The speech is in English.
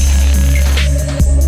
Yes.